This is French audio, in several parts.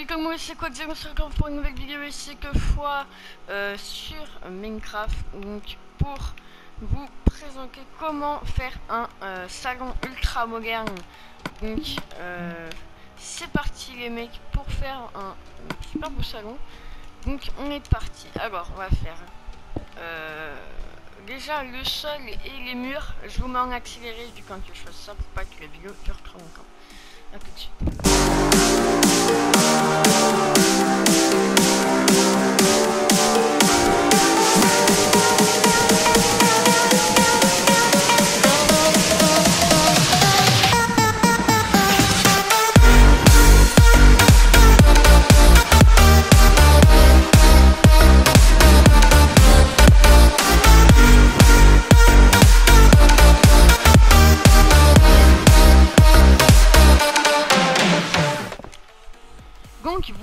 Salut tout le monde, c'est quoi on se retrouve pour une nouvelle vidéo ici que fois euh, sur Minecraft. Donc pour vous présenter comment faire un euh, salon ultra moderne. Donc euh, c'est parti les mecs pour faire un super beau salon. Donc on est parti. Alors on va faire euh, déjà le sol et les murs. Je vous mets en accéléré du quand que je fasse ça pour pas que la vidéo dure trop longtemps. A tout de suite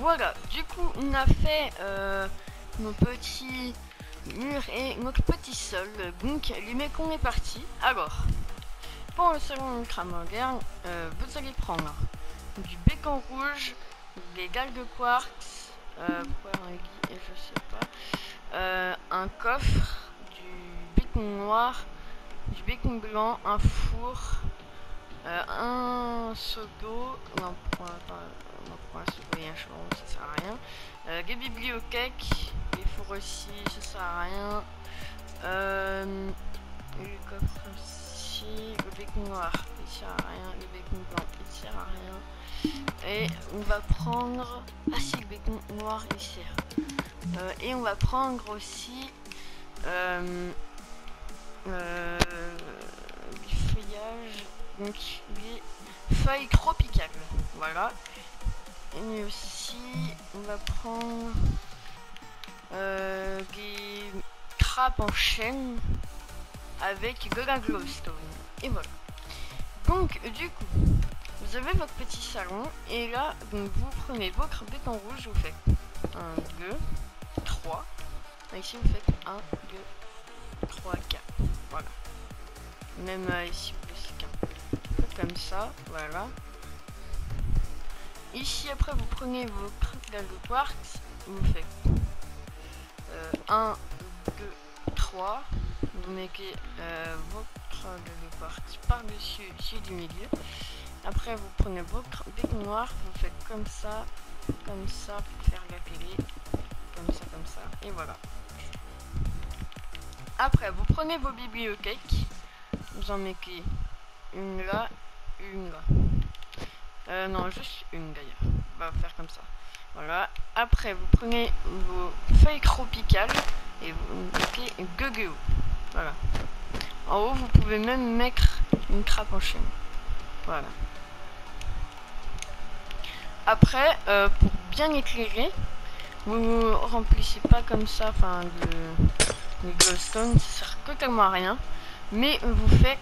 voilà, du coup on a fait euh, nos petits murs et notre petit sol. Donc les mecs est parti. Alors, pour le salon ultra euh, vous allez prendre du béton rouge, des dalles de quartz, euh, je sais pas, euh, un coffre, du béton noir, du béton blanc, un four, euh, un seau d'eau, on en prend un seau d'eau et un chaudron, ça sert à rien. Euh, des bibliothèques, les fours aussi, ça sert à rien. Euh, le coffre aussi, le béton noir, il sert à rien. Le béton blanc, il sert à rien. Et on va prendre. Ah si, le béton noir, il sert. Euh, et on va prendre aussi. Euh, euh, donc les feuilles tropicales voilà. Et aussi on va prendre euh, des crapes en chaîne avec de la glowstone. Et voilà. Donc du coup vous avez votre petit salon et là vous prenez votre béton rouge vous faites 1 2 3 ici vous faites 1 2 3 4 voilà. Même euh, ici comme ça, voilà. Ici, après, vous prenez vos dalles de quartz, vous faites 1, 2, 3. Vous mettez euh, de quartz par-dessus celui du milieu. Après, vous prenez votre béton noir, vous faites comme ça, comme ça pour faire la télé, comme ça, comme ça, et voilà. Après, vous prenez vos bibliothèques, vous en mettez une là, une. Euh, non, juste une d'ailleurs. On va faire comme ça. Voilà. Après, vous prenez vos feuilles tropicales et vous mettez gugueu. Voilà. En haut, vous pouvez même mettre une trappe en chaîne. Voilà. Après, euh, pour bien éclairer, vous remplissez pas comme ça, enfin, de, de glowstone, ça sert totalement à rien. Mais vous faites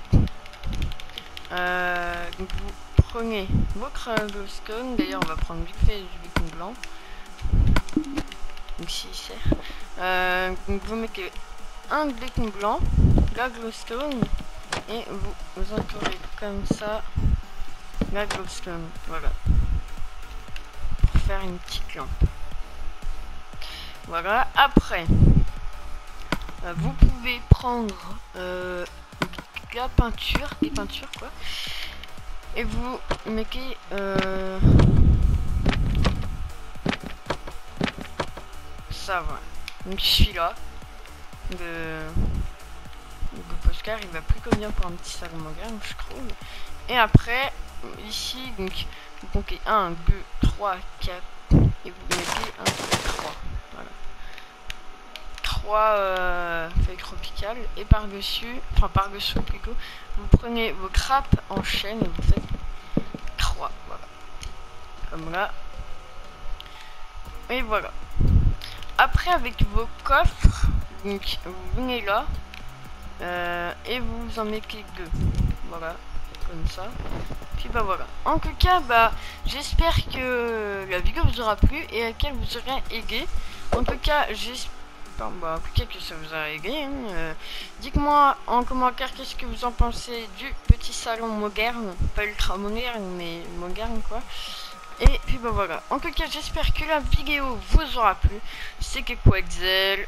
euh, vous prenez votre glowstone, d'ailleurs on va prendre vite fait du béton blanc. Donc si. Euh, vous mettez un béton blanc, la glowstone, et vous, vous entourez comme ça la glowstone. Voilà. Pour faire une petite lampe. Voilà. Après, euh, vous pouvez prendre euh, la peinture, des peintures quoi. Et vous mettez euh, ça voilà. Donc celui-là de, de Poscar, il va plus bien pour un petit moderne, je trouve. Et après, ici, donc vous comptez 1, 2, 3, 4 et vous mettez 1, 2, 3. Voilà. 3 euh, feuilles tropicales et par-dessus, enfin par-dessous plutôt, vous prenez vos crapes en chaîne vous faites 3, voilà. Comme là. Et voilà. Après avec vos coffres, donc vous venez là euh, et vous en mettez deux. Voilà, comme ça. Puis bah voilà. En tout cas, bah j'espère que la vidéo vous aura plu et à laquelle vous aurez aidé. En tout cas, j'espère Enfin, bah, cas que ça vous a aidé. hein. Euh, Dites-moi en commentaire qu'est-ce que vous en pensez du petit salon moderne, pas ultra moderne mais moderne quoi. Et puis bah voilà. En tout cas, j'espère que la vidéo vous aura plu. C'est quoi Excel